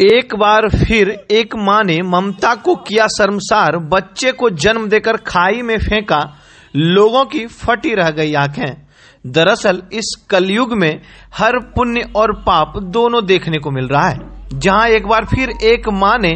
एक बार फिर एक माँ ने ममता को किया शर्मसार, बच्चे को जन्म देकर खाई में फेंका, लोगों की फटी रह गई आँखें। दरअसल इस कलयुग में हर पुण्य और पाप दोनों देखने को मिल रहा है, जहाँ एक बार फिर एक माँ ने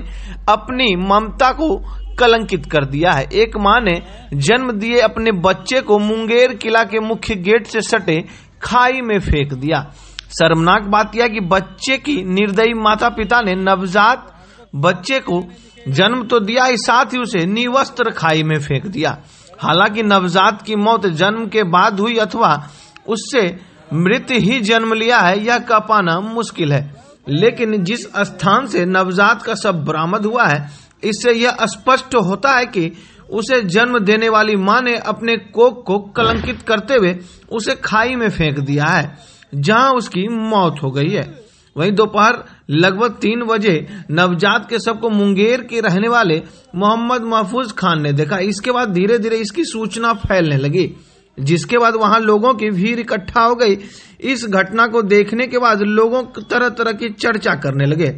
अपनी ममता को कलंकित कर दिया है। एक माँ ने जन्म दिए अपने बच्चे को मुंगेर किला के मुख्य गेट से सटे खाई में फेंक दिया। शर्मनाक बात यह कि बच्चे की निर्दयी माता पिता ने नवजात बच्चे को जन्म तो दिया ही, साथ ही उसे निवस्त्र खाई में फेंक दिया। हालाँकि नवजात की मौत जन्म के बाद हुई अथवा उससे मृत ही जन्म लिया है, यह कह पाना मुश्किल है। लेकिन जिस स्थान से नवजात का सब बरामद हुआ है, इससे यह स्पष्ट होता है कि उसे जन्म देने वाली माँ ने अपने कोक को कलंकित करते हुए उसे खाई में फेंक दिया है। जहाँ उसकी मौत हो गई है। वहीं दोपहर लगभग तीन बजे नवजात के शव को मुंगेर के रहने वाले मोहम्मद महफूज खान ने देखा। इसके बाद धीरे धीरे इसकी सूचना फैलने लगी, जिसके बाद वहाँ लोगों की भीड़ इकट्ठा हो गई। इस घटना को देखने के बाद लोगों तरह तरह की चर्चा करने लगे।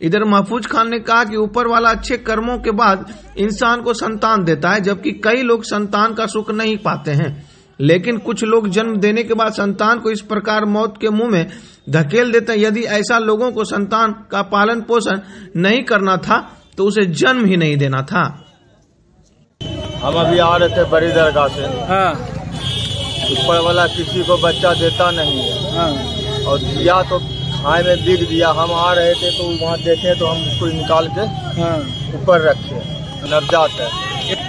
इधर महफूज खान ने कहा कि ऊपर वाला अच्छे कर्मों के बाद इंसान को संतान देता है, जबकि कई लोग संतान का सुख नहीं पाते हैं। लेकिन कुछ लोग जन्म देने के बाद संतान को इस प्रकार मौत के मुँह में धकेल देते हैं। यदि ऐसा लोगों को संतान का पालन पोषण नहीं करना था तो उसे जन्म ही नहीं देना था। हम अभी आ रहे थे बड़ी दरगाह से। हाँ। ऊपर वाला किसी को बच्चा देता नहीं है। हाँ। और दिया तो खाए में दिख दिया हम आ रहे थे तो वहाँ देखे तो हम उसको निकाल के हाँ। ऊपर रखे नवजात है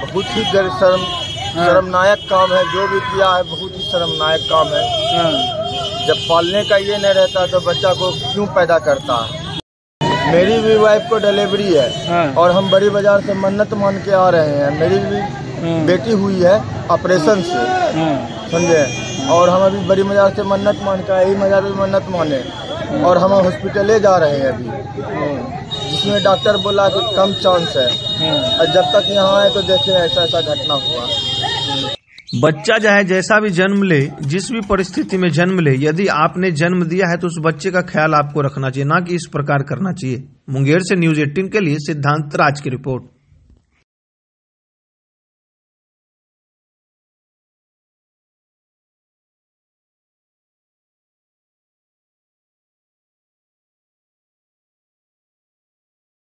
बहुत ही गर शर्म शर्मनायक काम है जो भी किया है बहुत ही शर्मनायक काम है। हाँ। जब पालने का ये नहीं रहता तो बच्चा को क्यों पैदा करता? है मेरी भी वाइफ को डिलीवरी है हाँ। और हम बड़ी बाज़ार से मन्नत मान के आ रहे हैं। मेरी भी हाँ। बेटी हुई है ऑपरेशन से। हाँ। समझे? और हम अभी बड़ी मजार से मन्नत मान के यही बाज़ार से मन्नत माने और हम हॉस्पिटले जा रहे हैं अभी। जिसमें डॉक्टर बोला कि कम चांस है हाँ। और जब तक यहाँ आए तो देखे ऐसा ऐसा घटना हुआ। बच्चा चाहे जैसा भी जन्म ले जिस भी परिस्थिति में जन्म ले यदि आपने जन्म दिया है तो उस बच्चे का ख्याल आपको रखना चाहिए ना कि इस प्रकार करना चाहिए। मुंगेर से न्यूज़ 18 के लिए सिद्धांत राज की रिपोर्ट।